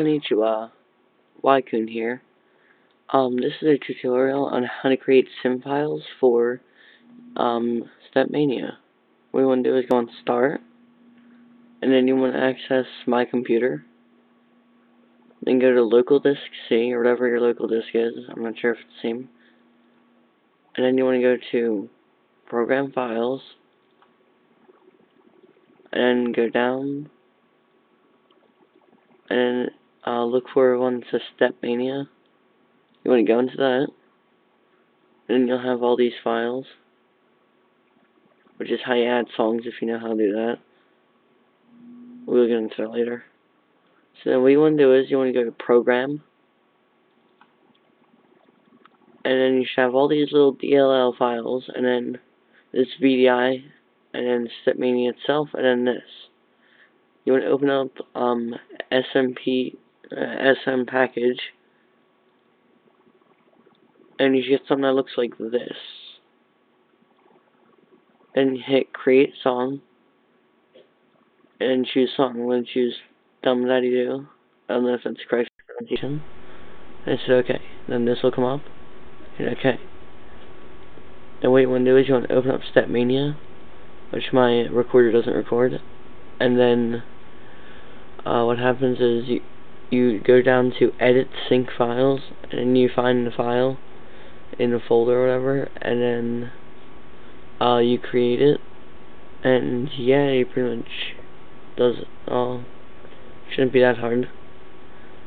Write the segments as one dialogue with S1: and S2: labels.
S1: Konnichiwa, Y-kun here. Um, this is a tutorial on how to create simfiles for um, Stepmania. What you want to do is go on Start, and then you want to access My Computer. Then go to Local Disk C, or whatever your local disk is. I'm not sure if it's the same. And then you want to go to Program Files, and then go down, and uh, look for one that says Stepmania. You want to go into that, and you'll have all these files, which is how you add songs if you know how to do that. We'll get into that later. So then what you want to do is you want to go to Program, and then you should have all these little DLL files, and then this VDI, and then Stepmania itself, and then this. You want to open up um, SMP uh, SM package and you get something that looks like this. And hit create song and choose song. I'm choose Dam Dadi Doo. I don't know if that's correct pronunciation. And say okay. Then this will come up. And okay. Then what you want to do is you want to open up Stepmania, which my recorder doesn't record. And then uh, what happens is you you go down to edit sync files and you find the file in a folder or whatever and then uh, you create it and yeah it pretty much does it all. Shouldn't be that hard.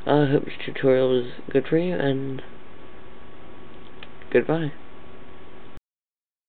S1: I hope this tutorial was good for you and goodbye